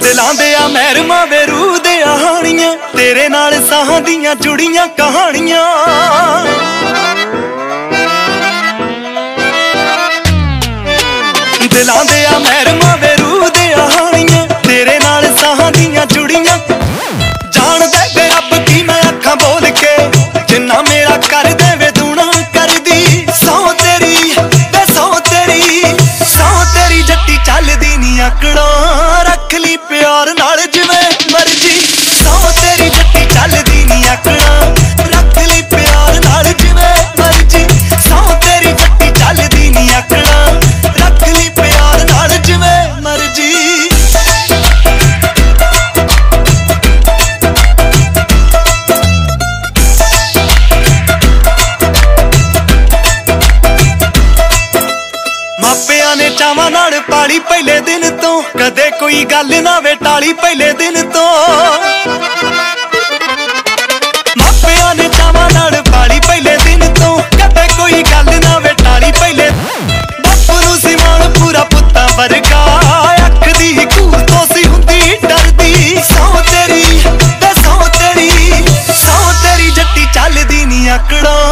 ਦਿਲਾਂ ਦੇ ਆ, ਮਹਿਰਮਾਂ ਵੇ ਰੂਹ ਦੇ ਆਣੀਆਂ ਤੇਰੇ ਨਾਲ ਸਾਹਾਂ ਦੀਆਂ ਜੁੜੀਆਂ ਕਹਾਣੀਆਂ। ਦਿਲਾਂ ਦੇ ਆ, ਮਹਿਰਮਾਂ ਵੇ ਰੂਹ ਦੇ ਆਣੀਆਂ ਤੇਰੇ ਨਾਲ ਰੱਖ ਪਿਆਰ ਨਾਲ ਜਿਵੇਂ ਚਾਵਾਂ ਨਾਲ ਪਾਲੀ ਪਹਿਲੇ ਦਿਨ ਤੋਂ। ਕਦੇ ਕੋਈ ਗੱਲ ਨਾ ਵੇ ਟਾਲੀ ਪਹਿਲੇ ਦਿਨ ਤੋਂ। ਮਾਪਿਆਂ ਕਦੇ ਕੋਈ ਗੱਲ ਨਾ ਵੇ ਟਾਲੀ ਪਹਿਲੇ ਬਾਪੂ ਨੂੰ ਸਿਮਾਨ ਪੂਰਾ ਪੁੱਤਾਂ ਵਰਗਾ। ਅੱਖ ਸੀ ਹੁੰਦੀ, ਡਰਦੀ। ਸੌ ਤੇਰੀ, ਤੇ ਤੇਰੀ ਜੱਟੀ ਚੱਲਦੀ ਨਹੀਂ ਆਕੜਾ।